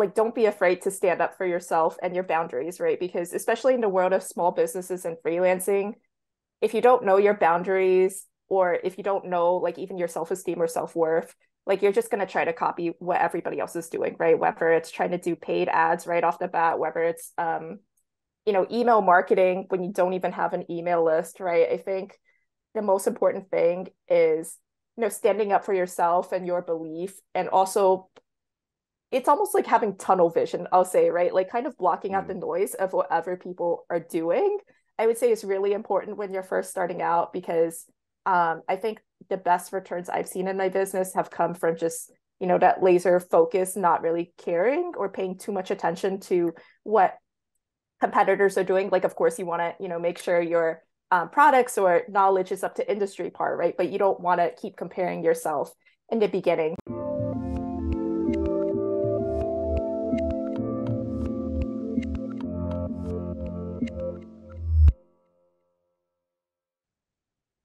like don't be afraid to stand up for yourself and your boundaries, right? Because especially in the world of small businesses and freelancing, if you don't know your boundaries or if you don't know like even your self-esteem or self-worth, like you're just going to try to copy what everybody else is doing, right? Whether it's trying to do paid ads right off the bat, whether it's um you know, email marketing when you don't even have an email list, right? I think the most important thing is you know standing up for yourself and your belief and also it's almost like having tunnel vision i'll say right? Like kind of blocking mm. out the noise of what other people are doing. I would say is really important when you're first starting out because um, i think the best returns i've seen in my business have come from just you know that laser focus not really caring or paying too much attention to what competitors are doing. Like of course you want to you know make sure your um, products or knowledge is up to industry par right? But you don't want to keep comparing yourself in the beginning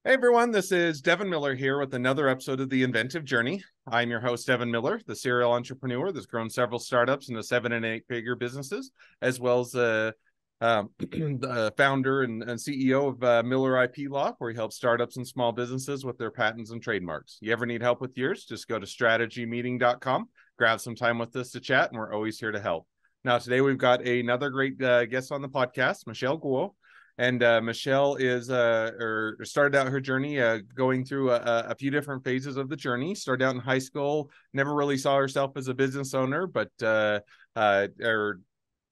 Hey everyone, this is Devin Miller here with another episode of The Inventive Journey. I'm your host, Devin Miller, the serial entrepreneur that's grown several startups into seven and eight figure businesses, as well as a um, the founder and, and, CEO of uh, Miller IP Law, where he helps startups and small businesses with their patents and trademarks. You ever need help with yours? Just go to strategymeeting.com, grab some time with us to chat, and we're always here to help. Now, today we've got another great uh, guest on the podcast, Michelle Guo and uh, Michelle is uh, or started out her journey uh, going through a, a, few different phases of the journey. Started out in high school, never really saw herself as a business owner, but uh, uh, or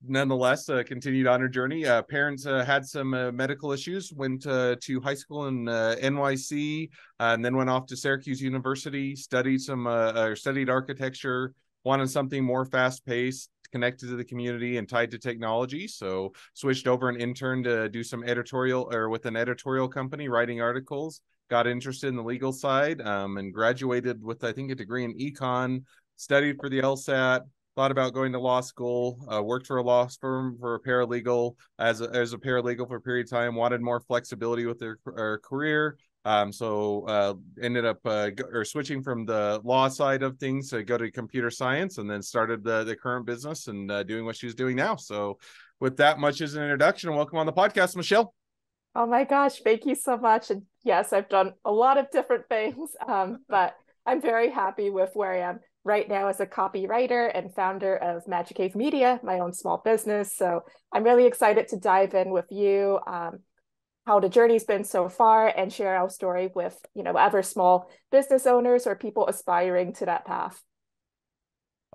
nonetheless uh, continued on her journey. Uh, parents had some medical issues, went to high school in NYC, and then went off to Syracuse University, studied some or studied architecture, wanted something more fast paced, connected to the community and tied to technology. So switched over and interned to do some editorial or with an editorial company writing articles. Got interested in the legal side um, and graduated with I think a degree in econ. Studied for the LSAT. Thought about going to law school. Uh, worked for a law firm for a paralegal as a, as a paralegal for a period of time. Wanted more flexibility with their, their career. Um, so uh, ended up uh, or switching from the law side of things to go to computer science, and then started the the current business and uh, doing what she's doing now. So, with that much as an introduction, welcome on the podcast, Michelle. Oh my gosh, thank you so much. And yes, I've done a lot of different things, um, but I'm very happy with where I am right now as a copywriter and founder of Magic Cave Media, my own small business. So I'm really excited to dive in with you. Um, how the journey's been so far and share our story with you know other small business owners or people aspiring to that path.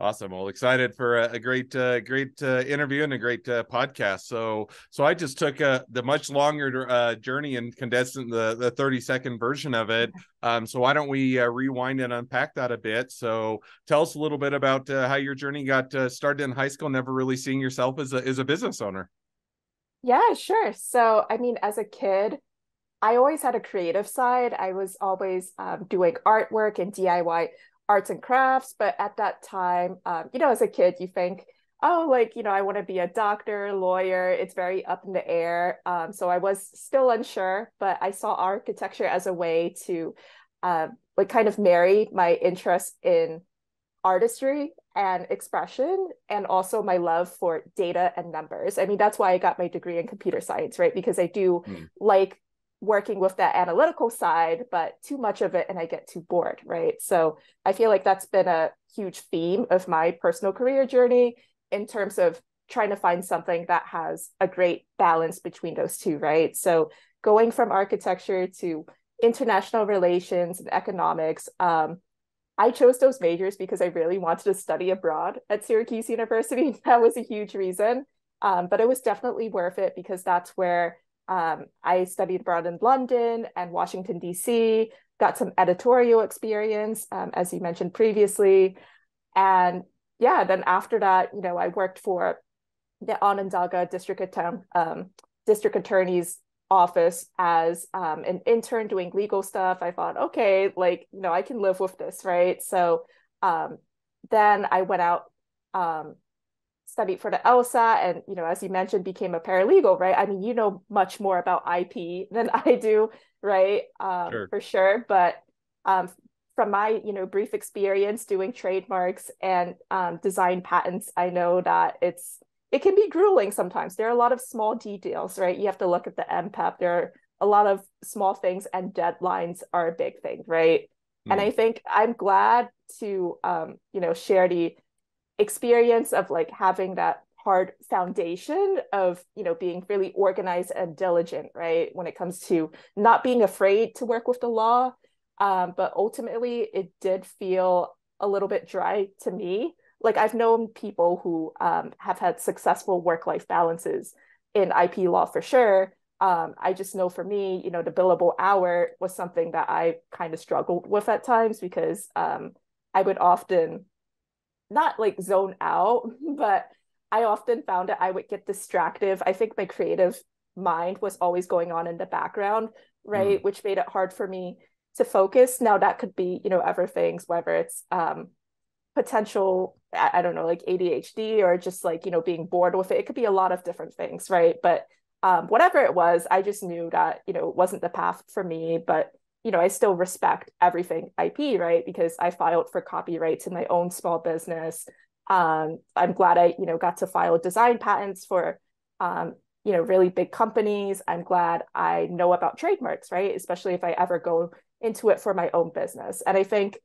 Awesome. Well excited for a, a great uh, great uh, interview and a great uh, podcast. So so i just took uh, the much longer uh, journey and condensed the, the 30 second version of it. Um, so why don't we uh, rewind and unpack that a bit. So tell us a little bit about how your journey got started in high school never really seeing yourself as a, as a business owner yeah, sure. So, I mean, as a kid, I always had a creative side. I was always um, doing artwork and DIY arts and crafts. But at that time, um, you know, as a kid, you think, oh, like, you know, I want to be a doctor, lawyer. It's very up in the air. Um, so I was still unsure, but I saw architecture as a way to uh, like kind of marry my interest in artistry and expression and also my love for data and numbers. I mean, that's why I got my degree in computer science, right? Because I do mm. like working with that analytical side, but too much of it and I get too bored, right? So I feel like that's been a huge theme of my personal career journey in terms of trying to find something that has a great balance between those two, right? So going from architecture to international relations and economics, um, I chose those majors because I really wanted to study abroad at Syracuse University. That was a huge reason. Um, but it was definitely worth it because that's where um, I studied abroad in London and Washington, D.C., got some editorial experience, um, as you mentioned previously. And yeah, then after that, you know, I worked for the Onondaga District, um, District Attorney's office as um, an intern doing legal stuff i thought okay like you know i can live with this right? So um, then i went out um, studied for the LSAT and you know as you mentioned became a paralegal right? I mean you know much more about ip than i do right? Um, sure. for sure. But um, from my you know brief experience doing trademarks and um, design patents, I know that it's it can be grueling sometimes. There are a lot of small details, right? You have to look at the MPEP. There are a lot of small things, and deadlines are a big thing, right? Mm. And I think I'm glad to um, you know share the experience of like having that hard foundation of you know being really organized and diligent right when it comes to not being afraid to work with the law um, but ultimately it did feel a little bit dry to me like i've known people who um, have had successful work-life balances in ip law for sure um, i just know for me you know the billable hour was something that i kind of struggled with at times because um, i would often not like zone out but I often found that I would get distracted. I think my creative mind was always going on in the background, right? Mm. Which made it hard for me to focus. Now that could be, you know, other things, whether it's um potential, I, don't know, like ADHD or just like, you know, being bored with it. It could be a lot of different things, right? But um, whatever it was, I just knew that, you know, it wasn't the path for me. But you know, I still respect everything IP, right? Because I filed for copyrights in my own small business. Um, I'm glad I, you know, got to file design patents for, um, you know, really big companies. I'm glad I know about trademarks, right? Especially if I ever go into it for my own business. And I think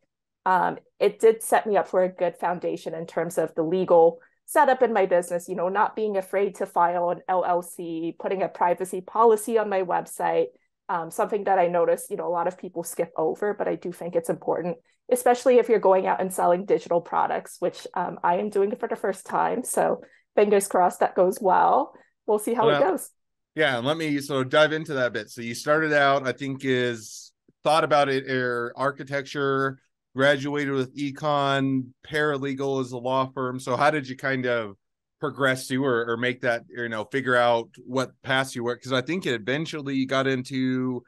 um, it did set me up for a good foundation in terms of the legal setup in my business, you know, not being afraid to file an LLC, putting a privacy policy on my website, um, something that I notice, you know, a lot of people skip over, but I do think it's important, especially if you're going out and selling digital products, which um, I am doing for the first time. So fingers crossed that goes well. We'll see how well, it goes. Yeah, let me so dive into that bit. So you started out, I think, is thought about it or architecture, graduated with econ, paralegal as a law firm. So how did you kind of progress to or, or make that you know figure out what path you were? Because i think it eventually got into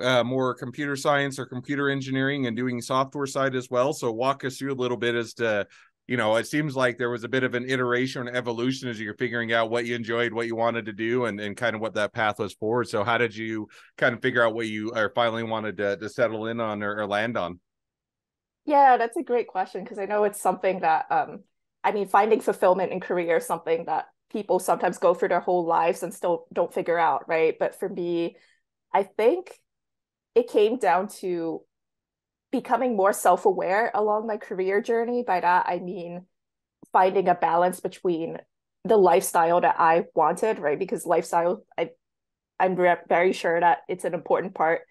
uh, more computer science or computer engineering and doing software side as well. So walk us through a little bit as to you know it seems like there was a bit of an iteration evolution as you're figuring out what you enjoyed what you wanted to do and, and kind of what that path was forward. So how did you kind of figure out what you are finally wanted to, to settle in on or, or land on yeah that's a great question because i know it's something that um I mean, finding fulfillment in career is something that people sometimes go through their whole lives and still don't figure out, right? But for me, I think it came down to becoming more self aware along my career journey. By that, I mean finding a balance between the lifestyle that I wanted, right? Because lifestyle, I, I'm very sure that it's an important part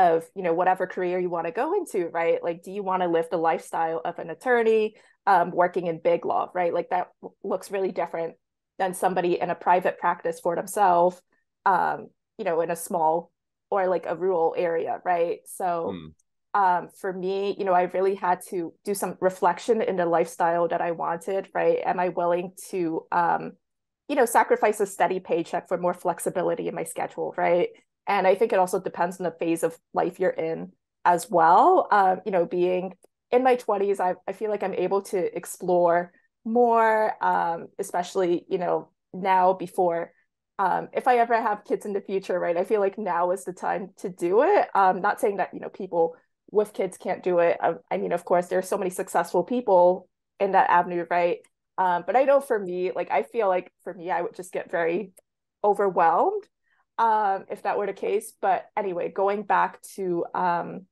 of you know whatever career you want to go into right? Like do you want to live the lifestyle of an attorney um, working in big law right? Like that looks really different than somebody in a private practice for themselves um, you know in a small or like a rural area right? So mm. um, for me you know i really had to do some reflection in the lifestyle that i wanted right? Am i willing to um, you know sacrifice a steady paycheck for more flexibility in my schedule right and I think it also depends on the phase of life you're in as well. Um, you know, being in my 20s, I, I feel like I'm able to explore more, um, especially, you know, now before um, if I ever have kids in the future, right, I feel like now is the time to do it. Um, not saying that, you know, people with kids can't do it. I, um, I mean, of course, there are so many successful people in that avenue, right? Um, but I know for me, like, I feel like for me, I would just get very overwhelmed um, if that were the case. But anyway, going back to um,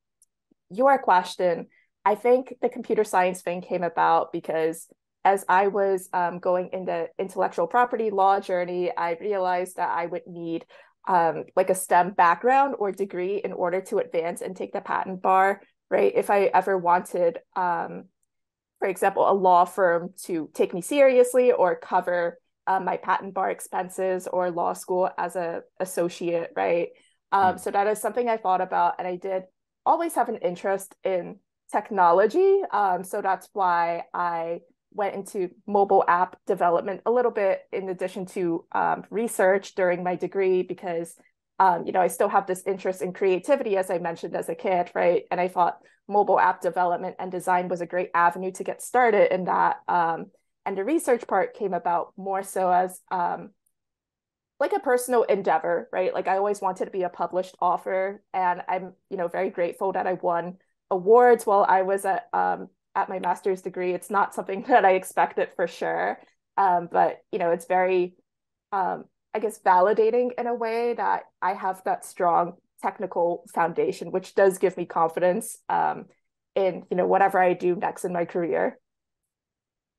your question, I think the computer science thing came about because as I was um, going into intellectual property law journey, I realized that I would need um, like a STEM background or degree in order to advance and take the patent bar, right? If I ever wanted, um, for example, a law firm to take me seriously or cover um, my patent bar expenses or law school as a associate, right? Um, mm. So that is something I thought about, and I did always have an interest in technology. Um, so that's why I went into mobile app development a little bit in addition to um, research during my degree because um, you know I still have this interest in creativity as I mentioned as a kid, right? And I thought mobile app development and design was a great avenue to get started in that. Um, and the research part came about more so as um, like a personal endeavor right like i always wanted to be a published author and i'm you know very grateful that i won awards while I was at um, at my master's degree. It's not something that I expected for sure, um, but you know, it's very, um, I guess, validating in a way that I have that strong technical foundation, which does give me confidence um, in you know whatever I do next in my career.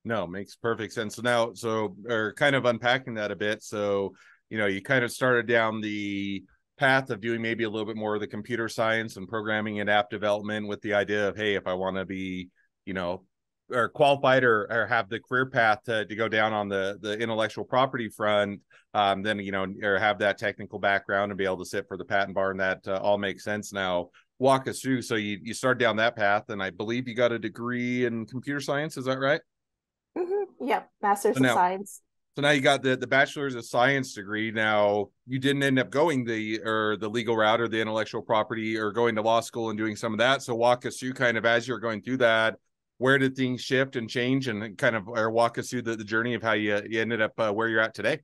No, makes perfect sense. So now, so or kind of unpacking that a bit. So you know, you kind of started down the path of doing maybe a little bit more of the computer science and programming and app development with the idea of hey if i want to be you know or qualified or, or have the career path to, to go down on the the intellectual property front um, then you know or have that technical background and be able to sit for the patent bar and that uh, all makes sense now walk us through so you you start down that path and i believe you got a degree in computer science is that right. Yeah master's so now, of science so now you got the the bachelor's of science degree. Now you didn't end up going the or the legal route or the intellectual property or going to law school and doing some of that. So walk us through kind of as you're going through that. Where did things shift and change, and kind of or walk us through the, the journey of how you you ended up uh, where you're at today?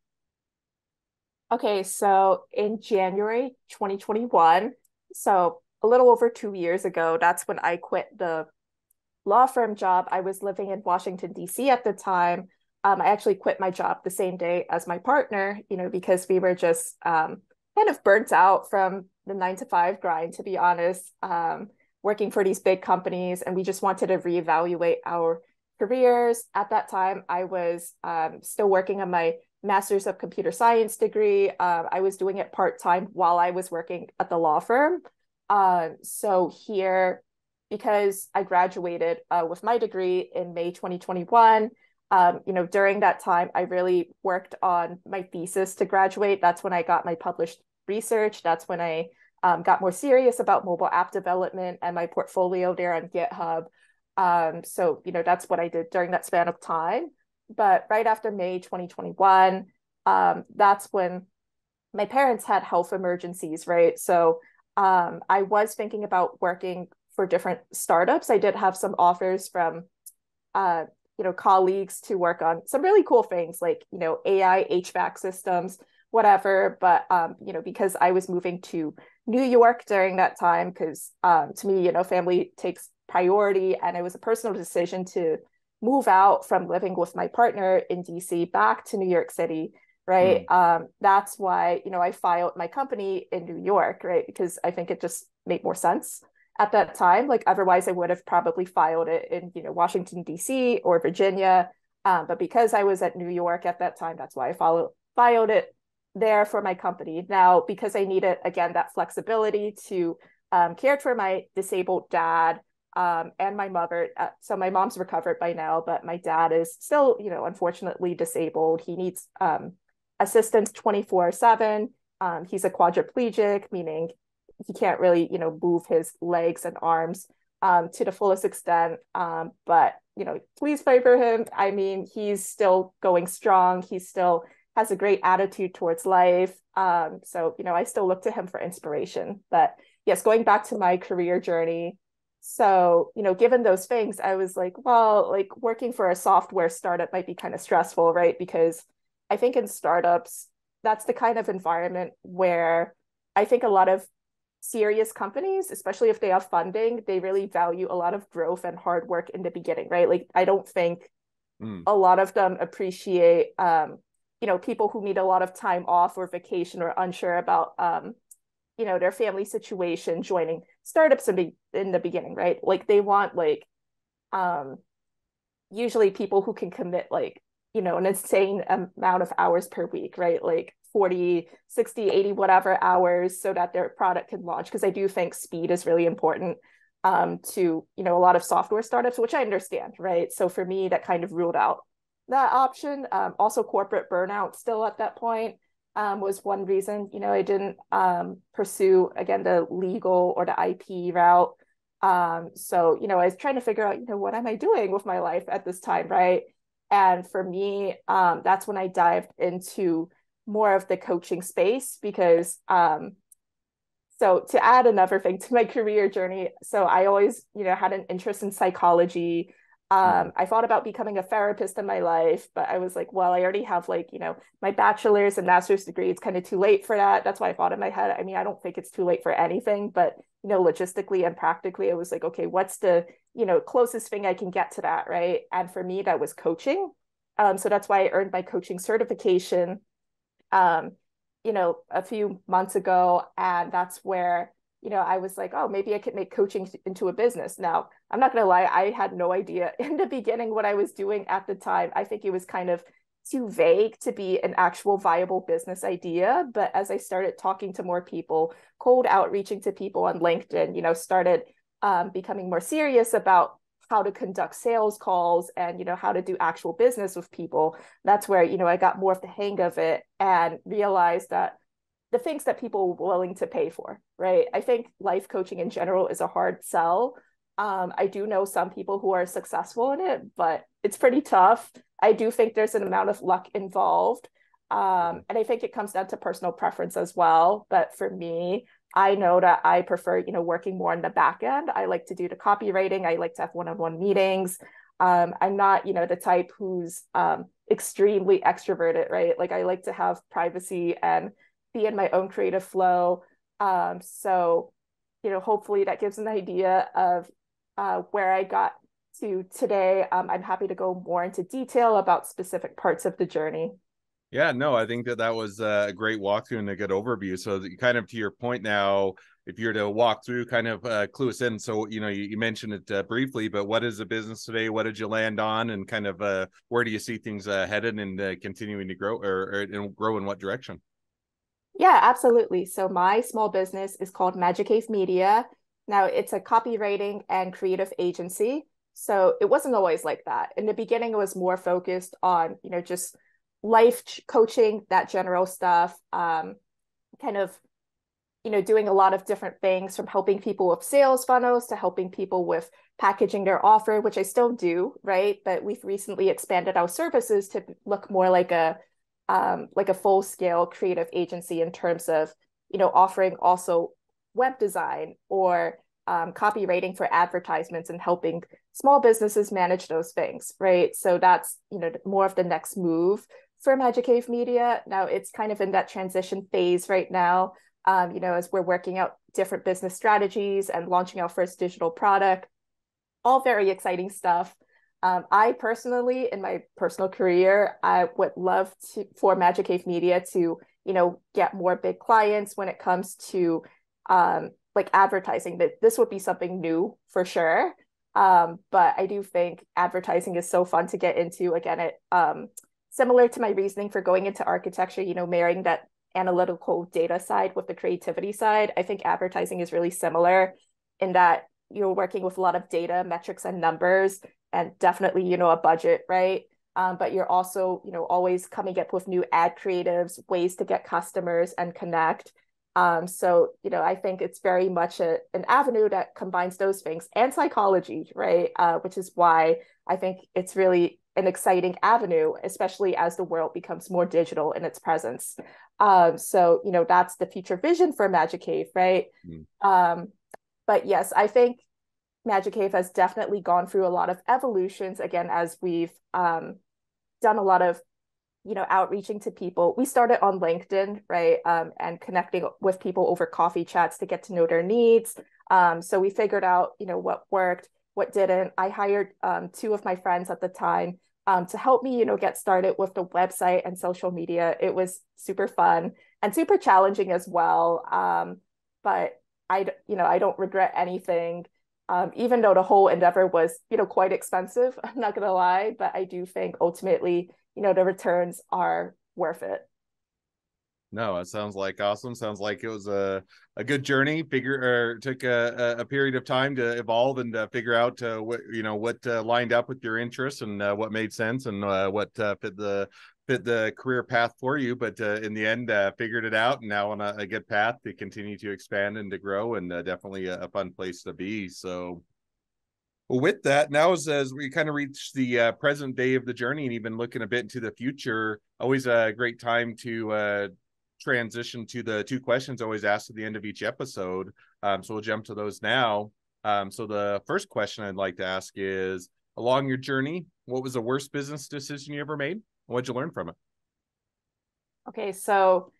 Okay, so in January 2021, so a little over two years ago, that's when I quit the law firm job. I was living in Washington, D.C. at the time um, I actually quit my job the same day as my partner, you know, because we were just um, kind of burnt out from the nine to five grind, to be honest, um, working for these big companies. And we just wanted to reevaluate our careers. At that time, I was um, still working on my master's of computer science degree. Uh, I was doing it part time while I was working at the law firm. Uh, so here, because I graduated uh, with my degree in May 2021, um, you know, during that time, I really worked on my thesis to graduate. That's when I got my published research. That's when I um, got more serious about mobile app development and my portfolio there on GitHub. Um, so, you know, that's what I did during that span of time. But right after May 2021, um, that's when my parents had health emergencies, right? So um, I was thinking about working for different startups. I did have some offers from uh, you know colleagues to work on some really cool things like you know ai hvac systems whatever but um you know because i was moving to new york during that time because um to me you know family takes priority and it was a personal decision to move out from living with my partner in dc back to new york city right mm. um that's why you know i filed my company in new york right because i think it just made more sense at that time. Like otherwise, I would have probably filed it in you know Washington D.C. or Virginia. Um, but because I was at New York at that time, that's why I followed filed it there for my company. Now, because I needed again that flexibility to um, care for my disabled dad um, and my mother. Uh, so my mom's recovered by now, but my dad is still, you know, unfortunately disabled. He needs um, assistance twenty four seven. Um, he's a quadriplegic, meaning he can't really you know move his legs and arms um, to the fullest extent um, but you know please pray for him. I mean he's still going strong. He still has a great attitude towards life. Um, so you know i still look to him for inspiration. But yes going back to my career journey so you know given those things i was like well like working for a software startup might be kind of stressful right? Because i think in startups that's the kind of environment where i think a lot of serious companies, especially if they have funding, they really value a lot of growth and hard work in the beginning, right? Like I don't think mm. a lot of them appreciate um, you know, people who need a lot of time off or vacation or unsure about um, you know, their family situation joining startups in the in the beginning, right? Like they want like um usually people who can commit like, you know, an insane amount of hours per week, right? Like 40 60 80 whatever hours so that their product can launch because i do think speed is really important um, to you know a lot of software startups which i understand right? So for me that kind of ruled out that option. Um, also corporate burnout still at that point um, was one reason you know i didn't um, pursue again the legal or the ip route. Um, so you know i was trying to figure out you know what am i doing with my life at this time right? And for me um, that's when i dived into more of the coaching space because um so to add another thing to my career journey so i always you know had an interest in psychology. Um i thought about becoming a therapist in my life but i was like well i already have like you know my bachelor's and master's degree. It's kind of too late for that. That's why i thought in my head i mean i don't think it's too late for anything but you know, logistically and practically, I was like, okay, what's the, you know, closest thing I can get to that, right? And for me, that was coaching. Um, so that's why I earned my coaching certification, um, you know, a few months ago. And that's where, you know, I was like, oh, maybe I could make coaching into a business. Now, I'm not going to lie, I had no idea in the beginning what I was doing at the time. I think it was kind of too vague to be an actual viable business idea. But as I started talking to more people, cold outreaching to people on LinkedIn, you know, started um, becoming more serious about how to conduct sales calls and you know how to do actual business with people that's where you know i got more of the hang of it and realized that the things that people were willing to pay for right i think life coaching in general is a hard sell um, I do know some people who are successful in it, but it's pretty tough. I do think there's an amount of luck involved. Um, and I think it comes down to personal preference as well. But for me, I know that I prefer, you know, working more on the back end. I like to do the copywriting. I like to have one-on-one meetings. Um, I'm not, you know, the type who's um, extremely extroverted, right? Like I like to have privacy and be in my own creative flow. Um, so, you know, hopefully that gives an idea of uh, where I got to today. Um, I'm happy to go more into detail about specific parts of the journey. Yeah, no, I think that that was a great walkthrough and a good overview. So, kind of to your point now, if you're to walk through, kind of uh, clue us in. So, you know, you, you mentioned it uh, briefly, but what is the business today? What did you land on, and kind of uh, where do you see things uh, headed and uh, continuing to grow, or, or and grow in what direction? Yeah, absolutely. So, my small business is called Magic Cave Media. Now, it's a copywriting and creative agency. So it wasn't always like that. In the beginning, it was more focused on, you know, just life coaching, that general stuff, um, kind of, you know, doing a lot of different things from helping people with sales funnels to helping people with packaging their offer, which I still do, right? But we've recently expanded our services to look more like a um, like a full scale creative agency in terms of, you know, offering also web design or um, copywriting for advertisements and helping small businesses manage those things, right? So that's you know more of the next move for Magic Cave Media. Now it's kind of in that transition phase right now. Um, you know, as we're working out different business strategies and launching our first digital product, all very exciting stuff. Um, I personally, in my personal career, I would love to for Magic Cave Media to, you know, get more big clients when it comes to um, like advertising that this would be something new for sure um, but i do think advertising is so fun to get into again it um, similar to my reasoning for going into architecture you know marrying that analytical data side with the creativity side i think advertising is really similar in that you're working with a lot of data metrics and numbers and definitely you know a budget right um, but you're also you know always coming up with new ad creatives ways to get customers and connect um, so, you know, I think it's very much a, an avenue that combines those things and psychology, right? Uh, which is why I think it's really an exciting avenue, especially as the world becomes more digital in its presence. Um, so, you know, that's the future vision for Magic Cave, right? Mm. Um, but yes, I think Magic Cave has definitely gone through a lot of evolutions again as we've um, done a lot of you know outreaching to people we started on linkedin right um, and connecting with people over coffee chats to get to know their needs um, so we figured out you know what worked what didn't. I hired um, two of my friends at the time um, to help me you know get started with the website and social media. It was super fun and super challenging as well um, but i you know i don't regret anything um, even though the whole endeavor was you know quite expensive i'm not gonna lie but i do think ultimately you know the returns are worth it no it sounds like awesome. Sounds like it was a, a good journey figure or took a, a period of time to evolve and uh, figure out uh, what you know what uh, lined up with your interests and uh, what made sense and uh, what uh, fit the fit the career path for you. But in the end figured it out and now on a, a, good path to continue to expand and to grow and definitely a, a fun place to be. So with that, now as, as we kind of reach the uh, present day of the journey and even looking a bit into the future, always a great time to uh, transition to the two questions always asked at the end of each episode. Um, so we'll jump to those now. Um, so the first question I'd like to ask is along your journey, what was the worst business decision you ever made? What'd you learn from it? Okay, so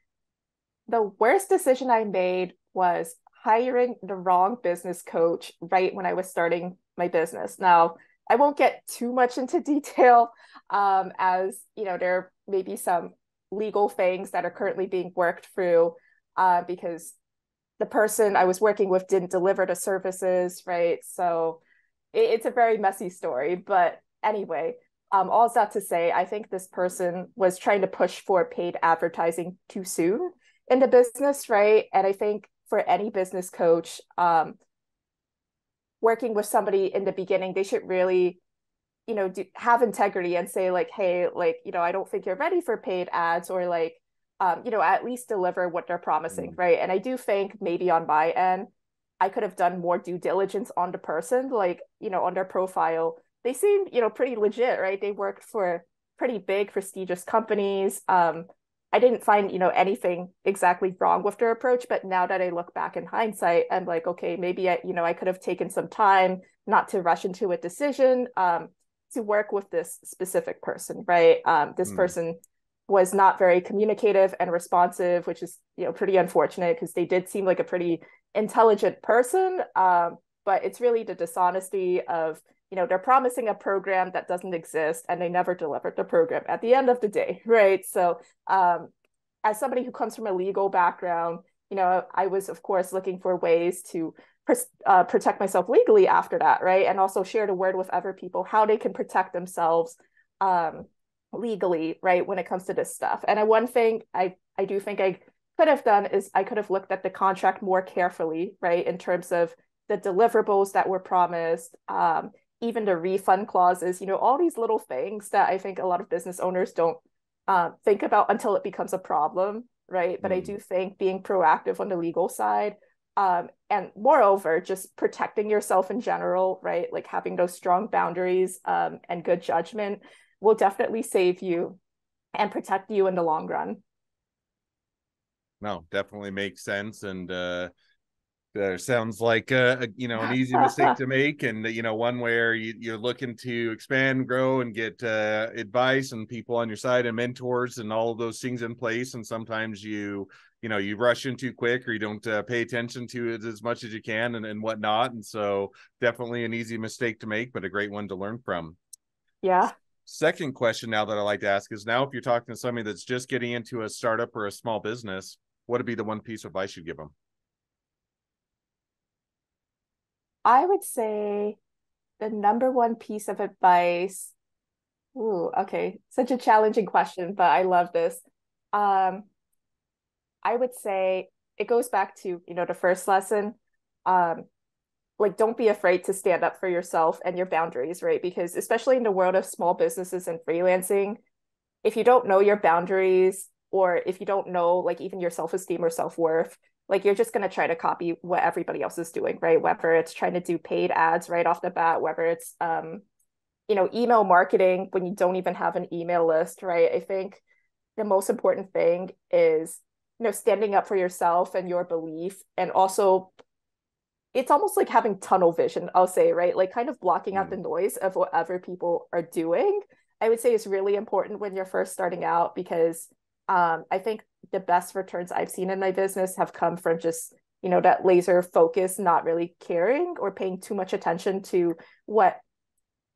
the worst decision I made was hiring the wrong business coach right when I was starting my business. Now, I won't get too much into detail um, as you know there may be some legal things that are currently being worked through uh, because the person I was working with didn't deliver the services, right? So it, it's a very messy story. But anyway, um, all that to say, I think this person was trying to push for paid advertising too soon in the business, right? And I think for any business coach, um, working with somebody in the beginning, they should really, you know, do, have integrity and say like, hey, like, you know, I don't think you're ready for paid ads, or like, um, you know, at least deliver what they're promising, mm-hmm. right? And I do think maybe on my end, I could have done more due diligence on the person, like, you know, on their profile. They seem, you know, pretty legit, right? They worked for pretty big, prestigious companies. Um, I didn't find, you know, anything exactly wrong with their approach, but now that I look back in hindsight, I'm like, okay, maybe I, you know, I could have taken some time not to rush into a decision um, to work with this specific person, right? Um, this mm. person was not very communicative and responsive, which is, you know, pretty unfortunate because they did seem like a pretty intelligent person. Um, but it's really the dishonesty of you know they're promising a program that doesn't exist and they never delivered the program at the end of the day right so um, as somebody who comes from a legal background you know i was of course looking for ways to uh, protect myself legally after that right and also share the word with other people how they can protect themselves um, legally right when it comes to this stuff and one thing i i do think i could have done is i could have looked at the contract more carefully right in terms of the deliverables that were promised um, even the refund clauses, you know, all these little things that I think a lot of business owners don't uh, think about until it becomes a problem, right? But mm. I do think being proactive on the legal side, um, and moreover, just protecting yourself in general, right? Like having those strong boundaries um, and good judgment will definitely save you and protect you in the long run. No, definitely makes sense. And uh, uh, sounds like uh, a, you know an easy mistake to make and you know one where you, you're looking to expand grow and get uh, advice and people on your side and mentors and all of those things in place and sometimes you you know you rush in too quick or you don't uh, pay attention to it as much as you can and, and whatnot and so definitely an easy mistake to make but a great one to learn from yeah second question now that i like to ask is now if you're talking to somebody that's just getting into a startup or a small business what would be the one piece of advice you'd give them I would say the number one piece of advice. Ooh, okay. Such a challenging question, but I love this. Um, I would say it goes back to, you know, the first lesson. Um, like don't be afraid to stand up for yourself and your boundaries, right? Because especially in the world of small businesses and freelancing, if you don't know your boundaries or if you don't know like even your self-esteem or self-worth, like you're just going to try to copy what everybody else is doing right whether it's trying to do paid ads right off the bat whether it's um you know email marketing when you don't even have an email list right i think the most important thing is you know standing up for yourself and your belief and also it's almost like having tunnel vision i'll say right like kind of blocking mm. out the noise of what other people are doing i would say is really important when you're first starting out because um, i think the best returns I've seen in my business have come from just, you know, that laser focus, not really caring or paying too much attention to what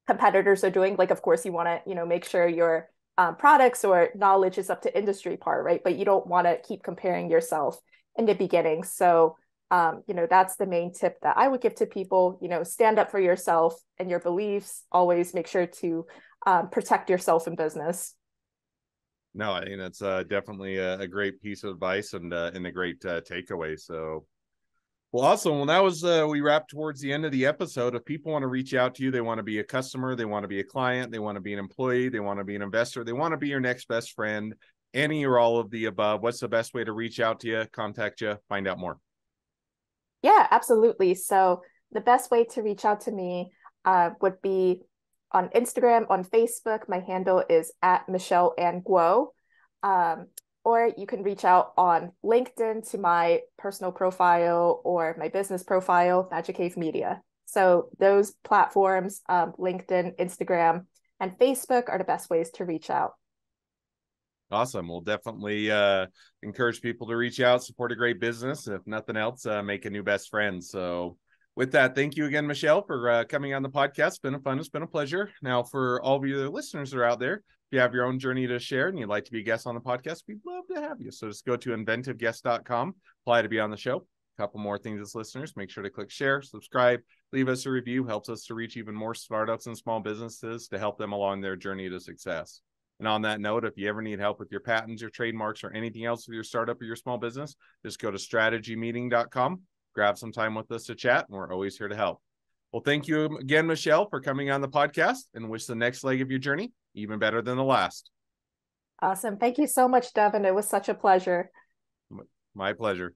competitors are doing. Like, of course, you want to, you know, make sure your um, products or knowledge is up to industry part, right? But you don't want to keep comparing yourself in the beginning. So, um, you know, that's the main tip that I would give to people. You know, stand up for yourself and your beliefs. Always make sure to um, protect yourself in business no, I mean it's uh, definitely a, a, great piece of advice and uh, and a great uh, takeaway. So, well, awesome. Well, that was uh, we wrapped towards the end of the episode. If people want to reach out to you, they want to be a customer, they want to be a client, they want to be an employee, they want to be an investor, they want to be your next best friend. Any or all of the above. What's the best way to reach out to you, contact you, find out more? Yeah, absolutely. So the best way to reach out to me uh, would be on Instagram, on Facebook. My handle is at Michelle Ann Guo. Um, or you can reach out on LinkedIn to my personal profile or my business profile, Magic Cave Media. So those platforms, um, LinkedIn, Instagram, and Facebook are the best ways to reach out. Awesome. We'll definitely uh, encourage people to reach out, support a great business. If nothing else, uh, make a new best friend. So, with that, thank you again, Michelle, for uh, coming on the podcast. It's been a fun. It's been a pleasure. Now, for all of you the listeners that are out there, if you have your own journey to share and you'd like to be a guest on the podcast, we'd love to have you. So just go to inventiveguest.com, apply to be on the show. A couple more things as listeners. Make sure to click share, subscribe, leave us a review. Helps us to reach even more startups and small businesses to help them along their journey to success. And on that note, if you ever need help with your patents, your trademarks, or anything else with your startup or your small business, just go to strategymeeting.com, grab some time with us to chat, and we're always here to help. Well, thank you again, Michelle, for coming on the podcast and wish the next leg of your journey even better than the last. Awesome. Thank you so much, Devin. It was such a pleasure. My pleasure.